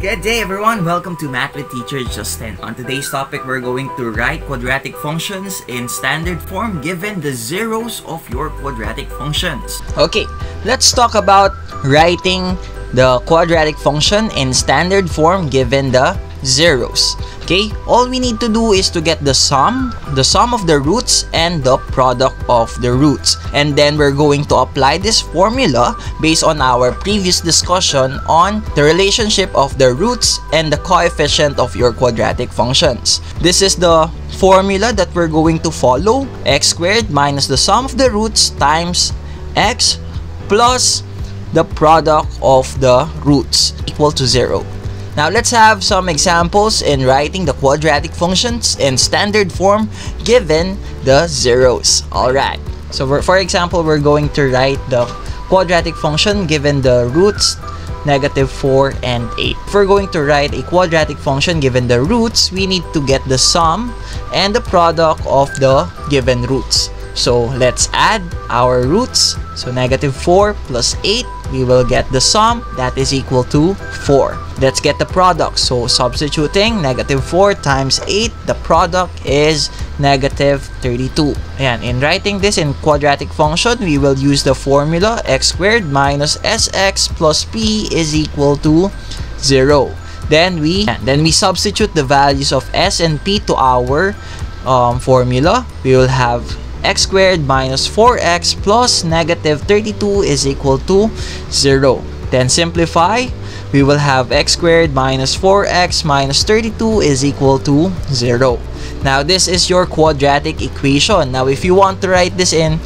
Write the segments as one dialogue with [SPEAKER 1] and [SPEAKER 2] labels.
[SPEAKER 1] Good day everyone! Welcome to Math with Teacher Justin. On today's topic, we're going to write quadratic functions in standard form given the zeros of your quadratic functions.
[SPEAKER 2] Okay, let's talk about writing the quadratic function in standard form given the zeros. Okay, all we need to do is to get the sum, the sum of the roots, and the product of the roots. And then we're going to apply this formula based on our previous discussion on the relationship of the roots and the coefficient of your quadratic functions. This is the formula that we're going to follow. x squared minus the sum of the roots times x plus the product of the roots equal to 0. Now let's have some examples in writing the quadratic functions in standard form given the zeros. Alright, so for example, we're going to write the quadratic function given the roots negative 4 and 8. If we're going to write a quadratic function given the roots, we need to get the sum and the product of the given roots. So let's add our roots. So negative 4 plus 8 we will get the sum that is equal to 4. Let's get the product. So substituting negative 4 times 8, the product is negative 32. And in writing this in quadratic function, we will use the formula x squared minus sx plus p is equal to 0. Then we then we substitute the values of s and p to our um, formula. We will have x squared minus 4x plus negative 32 is equal to 0. Then simplify, we will have x squared minus 4x minus 32 is equal to 0. Now this is your quadratic equation. Now if you want to write this in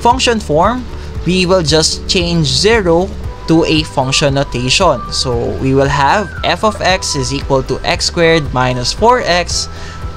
[SPEAKER 2] function form, we will just change 0 to a function notation. So we will have f of x is equal to x squared minus 4x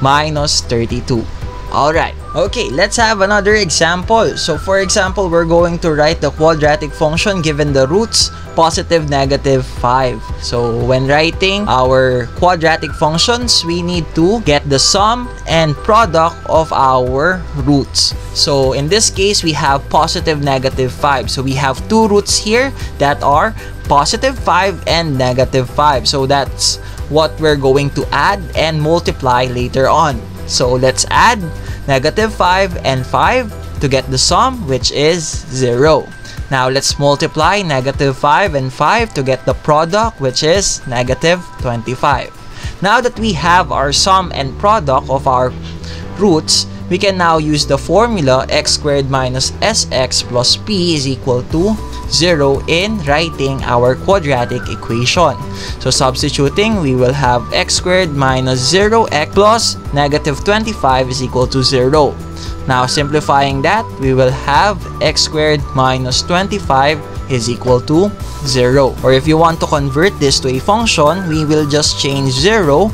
[SPEAKER 2] minus 32. Alright, okay, let's have another example. So for example, we're going to write the quadratic function given the roots positive, negative, 5. So when writing our quadratic functions, we need to get the sum and product of our roots. So in this case, we have positive, negative, 5. So we have two roots here that are positive 5 and negative 5. So that's what we're going to add and multiply later on. So let's add negative 5 and 5 to get the sum which is 0. Now let's multiply negative 5 and 5 to get the product which is negative 25. Now that we have our sum and product of our roots, we can now use the formula x squared minus sx plus p is equal to 0 in writing our quadratic equation. So substituting, we will have x squared minus 0x plus negative 25 is equal to 0. Now simplifying that, we will have x squared minus 25 is equal to 0. Or if you want to convert this to a function, we will just change 0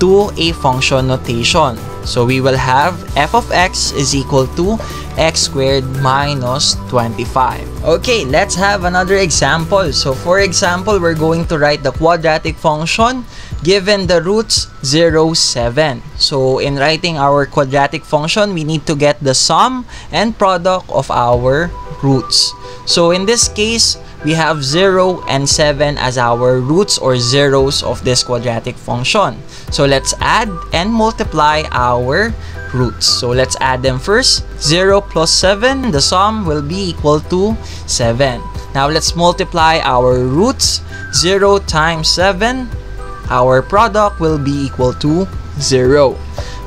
[SPEAKER 2] to a function notation. So we will have f of x is equal to x squared minus 25. Okay, let's have another example. So for example, we're going to write the quadratic function given the roots 0, 7. So in writing our quadratic function, we need to get the sum and product of our roots. So in this case, we have 0 and 7 as our roots or zeros of this quadratic function. So let's add and multiply our roots. So let's add them first. 0 plus 7, the sum will be equal to 7. Now let's multiply our roots. 0 times 7, our product will be equal to 0.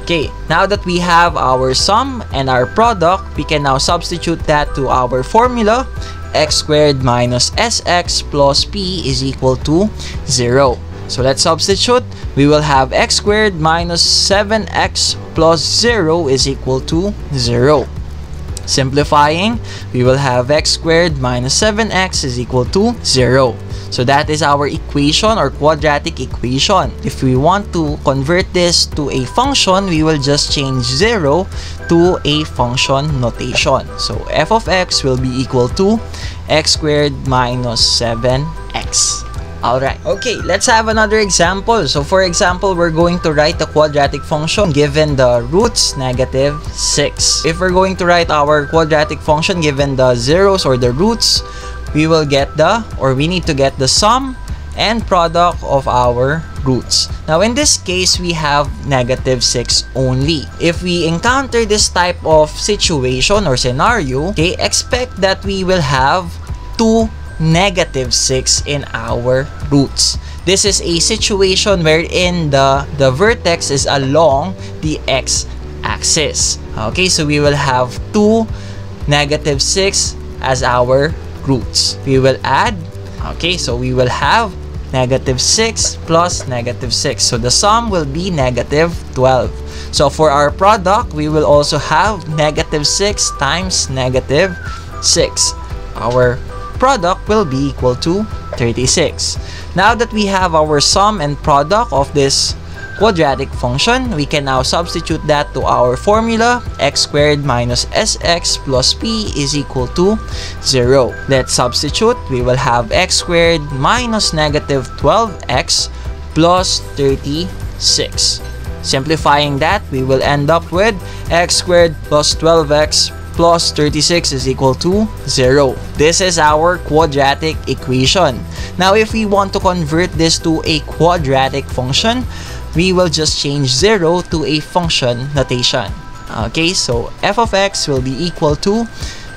[SPEAKER 2] Okay, now that we have our sum and our product, we can now substitute that to our formula x squared minus sx plus p is equal to 0. So let's substitute. We will have x squared minus 7x plus 0 is equal to 0. Simplifying, we will have x squared minus 7x is equal to 0. So that is our equation or quadratic equation. If we want to convert this to a function, we will just change 0 to a function notation. So f of x will be equal to x squared minus 7x. Alright, okay, let's have another example. So for example, we're going to write the quadratic function given the roots negative 6. If we're going to write our quadratic function given the zeros or the roots, we will get the, or we need to get the sum and product of our roots. Now in this case, we have negative 6 only. If we encounter this type of situation or scenario, okay, expect that we will have 2 negative 6 in our roots. This is a situation wherein the, the vertex is along the x-axis. Okay, so we will have 2 negative 6 as our roots. We will add, okay, so we will have negative 6 plus negative 6. So the sum will be negative 12. So for our product, we will also have negative 6 times negative 6. Our product will be equal to 36. Now that we have our sum and product of this quadratic function, we can now substitute that to our formula x squared minus sx plus p is equal to 0. Let's substitute. We will have x squared minus negative 12x plus 36. Simplifying that, we will end up with x squared plus 12x plus 36 is equal to 0. This is our quadratic equation. Now, if we want to convert this to a quadratic function, we will just change 0 to a function notation. Okay, so f of x will be equal to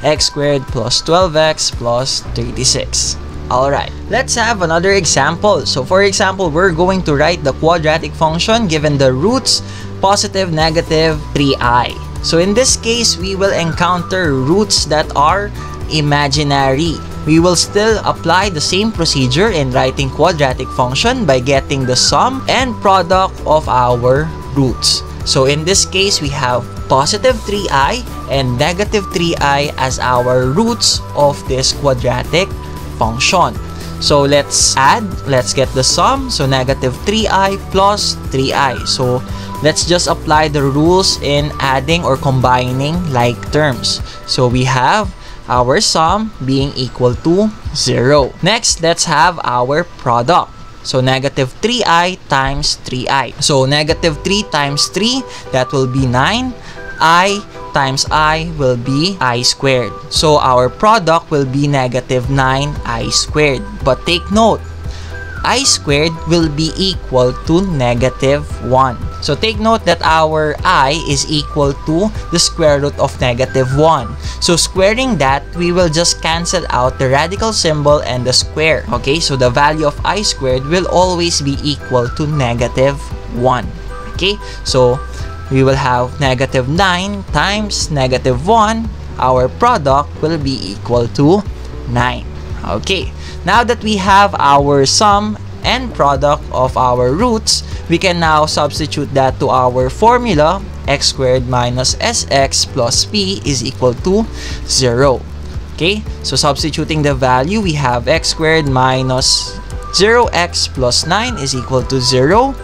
[SPEAKER 2] x squared plus 12x plus 36. Alright, let's have another example. So for example, we're going to write the quadratic function given the roots positive, negative, 3i. So in this case, we will encounter roots that are imaginary. We will still apply the same procedure in writing quadratic function by getting the sum and product of our roots. So in this case, we have positive 3i and negative 3i as our roots of this quadratic function. So let's add, let's get the sum. So negative 3i plus 3i. So let's just apply the rules in adding or combining like terms. So we have our sum being equal to 0. Next, let's have our product. So, negative 3i times 3i. So, negative 3 times 3, that will be 9. i times i will be i squared. So, our product will be negative 9i squared. But take note, i squared will be equal to negative 1. So take note that our i is equal to the square root of negative 1. So squaring that, we will just cancel out the radical symbol and the square. Okay, so the value of i squared will always be equal to negative 1. Okay, so we will have negative 9 times negative 1. Our product will be equal to 9. Okay, now that we have our sum and product of our roots, we can now substitute that to our formula x squared minus sx plus p is equal to 0. Okay, so substituting the value, we have x squared minus 0x plus 9 is equal to 0.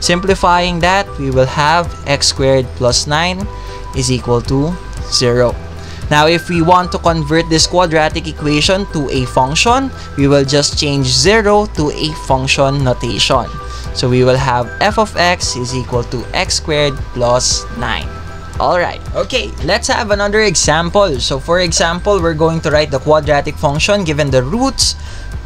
[SPEAKER 2] Simplifying that, we will have x squared plus 9 is equal to 0. Now, if we want to convert this quadratic equation to a function, we will just change 0 to a function notation. So we will have f of x is equal to x squared plus 9. Alright, okay, let's have another example. So for example, we're going to write the quadratic function given the roots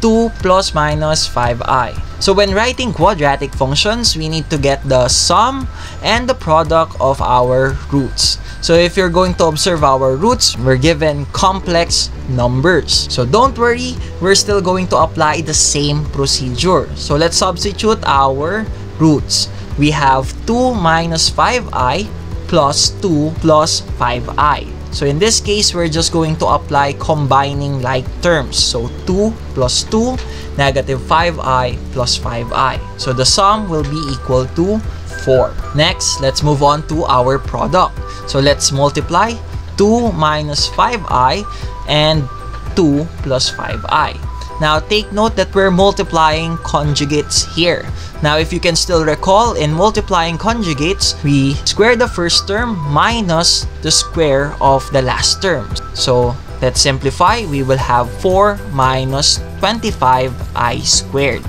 [SPEAKER 2] 2 plus minus 5i. So when writing quadratic functions, we need to get the sum and the product of our roots. So if you're going to observe our roots, we're given complex numbers. So don't worry, we're still going to apply the same procedure. So let's substitute our roots. We have 2 minus 5i plus 2 plus 5i. So in this case, we're just going to apply combining like terms. So 2 plus 2, negative 5i plus 5i. So the sum will be equal to 4. Next, let's move on to our product. So let's multiply 2 minus 5i and 2 plus 5i. Now take note that we're multiplying conjugates here. Now if you can still recall, in multiplying conjugates, we square the first term minus the square of the last term. So let's simplify, we will have 4 minus 25i squared.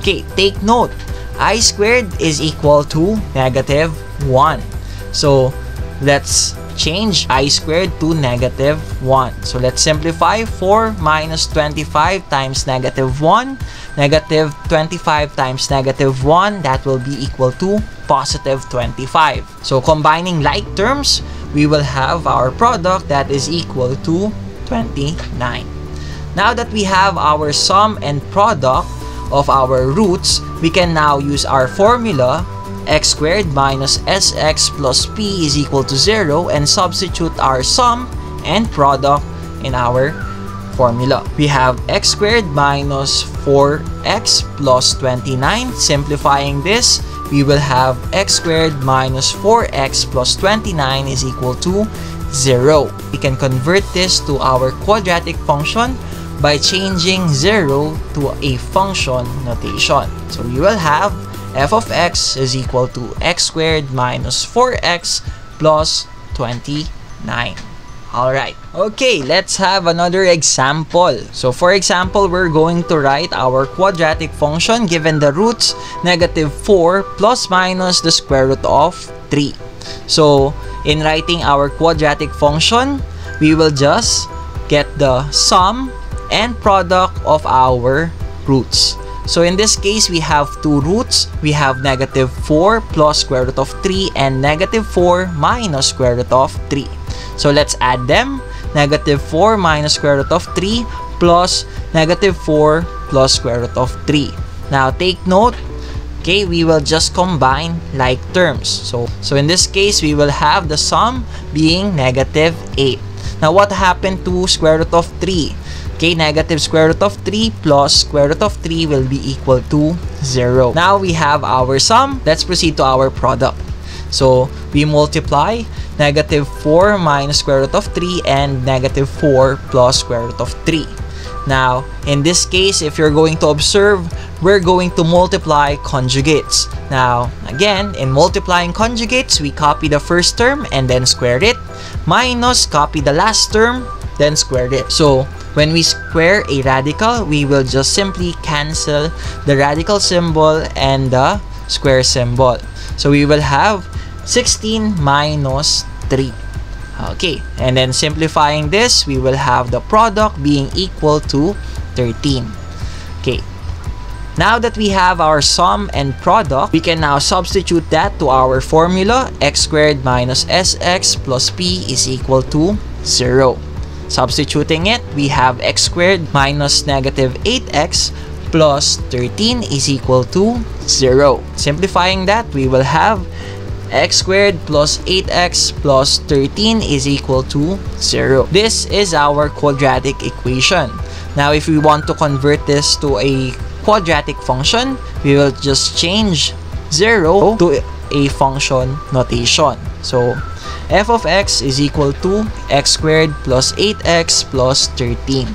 [SPEAKER 2] Okay, take note, i squared is equal to negative 1. So let's change i squared to negative 1. So let's simplify 4 minus 25 times negative 1. Negative 25 times negative 1, that will be equal to positive 25. So combining like terms, we will have our product that is equal to 29. Now that we have our sum and product of our roots, we can now use our formula x squared minus sx plus p is equal to 0 and substitute our sum and product in our formula. We have x squared minus 4x plus 29. Simplifying this, we will have x squared minus 4x plus 29 is equal to 0. We can convert this to our quadratic function by changing 0 to a function notation. So we will have f of x is equal to x squared minus 4x plus 29. Alright, okay, let's have another example. So for example, we're going to write our quadratic function given the roots negative 4 plus minus the square root of 3. So in writing our quadratic function, we will just get the sum and product of our roots. So in this case, we have two roots. We have negative 4 plus square root of 3 and negative 4 minus square root of 3. So let's add them. Negative 4 minus square root of 3 plus negative 4 plus square root of 3. Now take note, okay, we will just combine like terms. So, so in this case, we will have the sum being negative 8. Now what happened to square root of 3? Okay, negative square root of 3 plus square root of 3 will be equal to 0. Now we have our sum. Let's proceed to our product. So we multiply negative 4 minus square root of 3 and negative 4 plus square root of 3. Now, in this case, if you're going to observe, we're going to multiply conjugates. Now, again, in multiplying conjugates, we copy the first term and then square it, minus copy the last term, then square it. So, when we square a radical, we will just simply cancel the radical symbol and the square symbol. So we will have 16 minus 3. Okay, and then simplifying this, we will have the product being equal to 13. Okay, now that we have our sum and product, we can now substitute that to our formula x squared minus sx plus p is equal to 0. Substituting it, we have x squared minus negative 8x plus 13 is equal to 0. Simplifying that, we will have x squared plus 8x plus 13 is equal to 0. This is our quadratic equation. Now, if we want to convert this to a quadratic function, we will just change 0 to a function notation. So, f of x is equal to x squared plus 8x plus 13.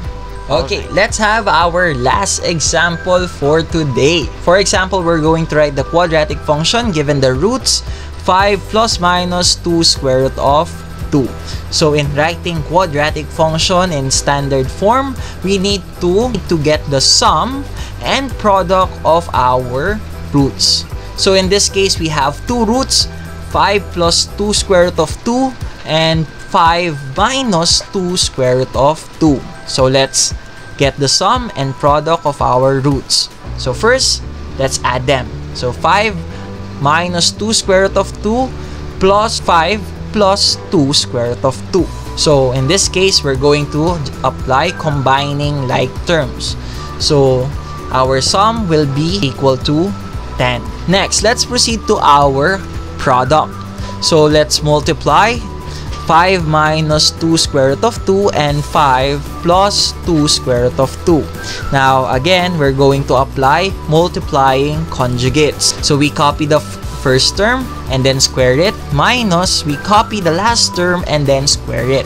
[SPEAKER 2] Okay, let's have our last example for today. For example, we're going to write the quadratic function given the roots 5 plus minus 2 square root of 2. So in writing quadratic function in standard form, we need to, to get the sum and product of our roots. So in this case, we have two roots 5 plus 2 square root of 2 and 5 minus 2 square root of 2. So let's get the sum and product of our roots. So first, let's add them. So 5 minus 2 square root of 2 plus 5 plus 2 square root of 2. So in this case, we're going to apply combining like terms. So our sum will be equal to 10. Next, let's proceed to our product. So let's multiply 5 minus 2 square root of 2 and 5 plus 2 square root of 2. Now again, we're going to apply multiplying conjugates. So we copy the first term and then square it minus we copy the last term and then square it.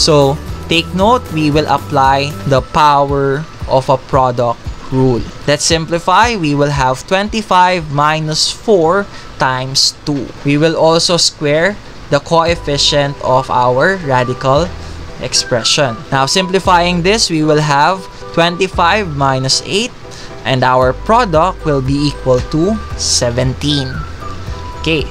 [SPEAKER 2] So take note, we will apply the power of a product rule. Let's simplify. We will have 25 minus 4 times 2. We will also square the coefficient of our radical expression. Now, simplifying this, we will have 25 minus 8 and our product will be equal to 17. Okay,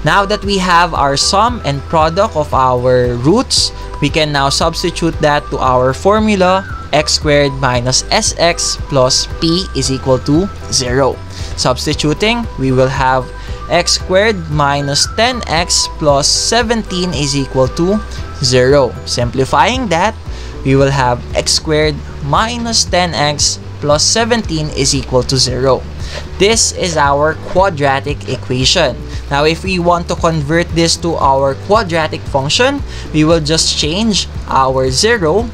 [SPEAKER 2] Now that we have our sum and product of our roots, we can now substitute that to our formula x squared minus sx plus p is equal to 0. Substituting, we will have x squared minus 10x plus 17 is equal to 0. Simplifying that, we will have x squared minus 10x plus 17 is equal to 0. This is our quadratic equation. Now, if we want to convert this to our quadratic function, we will just change our 0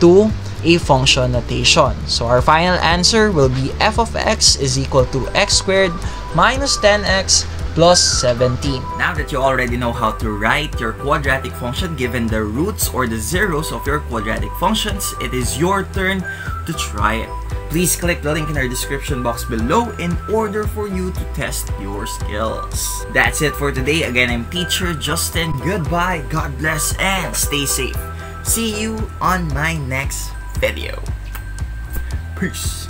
[SPEAKER 2] to a function notation. So, our final answer will be f of x is equal to x squared minus 10x plus 17.
[SPEAKER 1] Now that you already know how to write your quadratic function given the roots or the zeros of your quadratic functions, it is your turn to try it. Please click the link in our description box below in order for you to test your skills. That's it for today. Again, I'm teacher Justin. Goodbye, God bless, and stay safe. See you on my next video. Peace.